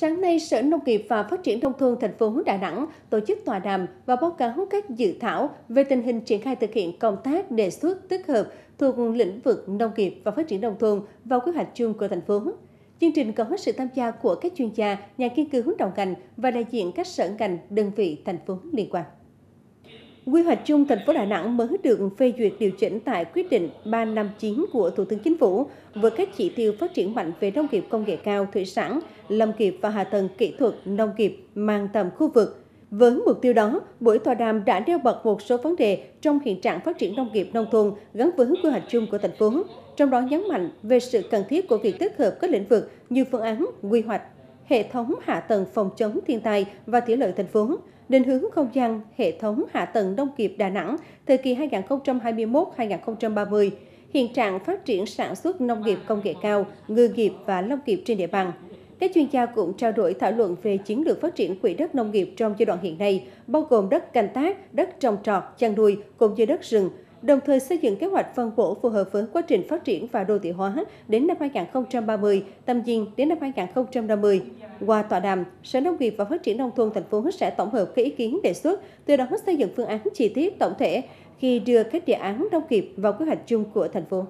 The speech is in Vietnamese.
Sáng nay, Sở Nông nghiệp và Phát triển Nông thôn thành phố Đà Nẵng tổ chức tọa đàm và báo cáo các dự thảo về tình hình triển khai thực hiện công tác đề xuất tích hợp thuộc lĩnh vực nông nghiệp và phát triển nông thôn vào quy hoạch chung của thành phố. Chương trình có sự tham gia của các chuyên gia, nhà nghiên cứu đồng ngành và đại diện các sở ngành, đơn vị thành phố liên quan. Quy hoạch chung thành phố Đà Nẵng mới được phê duyệt điều chỉnh tại quyết định 359 của Thủ tướng Chính phủ với các chỉ tiêu phát triển mạnh về nông nghiệp công nghệ cao, thủy sản, lâm nghiệp và hạ tầng kỹ thuật nông nghiệp mang tầm khu vực. Với mục tiêu đó, buổi tọa đàm đã nêu bật một số vấn đề trong hiện trạng phát triển nông nghiệp nông thôn gắn với quy hoạch chung của thành phố, trong đó nhấn mạnh về sự cần thiết của việc tích hợp các lĩnh vực như phương án quy hoạch, hệ thống hạ tầng phòng chống thiên tai và thủy lợi thành phố, định hướng không gian hệ thống hạ tầng nông nghiệp Đà Nẵng thời kỳ 2021-2030, hiện trạng phát triển sản xuất nông nghiệp công nghệ cao, ngư nghiệp và lâm nghiệp trên địa bàn. Các chuyên gia cũng trao đổi thảo luận về chiến lược phát triển quỹ đất nông nghiệp trong giai đoạn hiện nay, bao gồm đất canh tác, đất trồng trọt, chăn nuôi cũng như đất rừng, đồng thời xây dựng kế hoạch phân bổ phù hợp với quá trình phát triển và đô thị hóa đến năm 2030, tầm nhìn đến năm 2050. Qua tọa đàm, Sở Nông nghiệp và Phát triển Nông thôn thành phố sẽ tổng hợp các ý kiến đề xuất, từ đó xây dựng phương án chi tiết tổng thể khi đưa các đề án nông nghiệp vào quy hoạch chung của thành phố.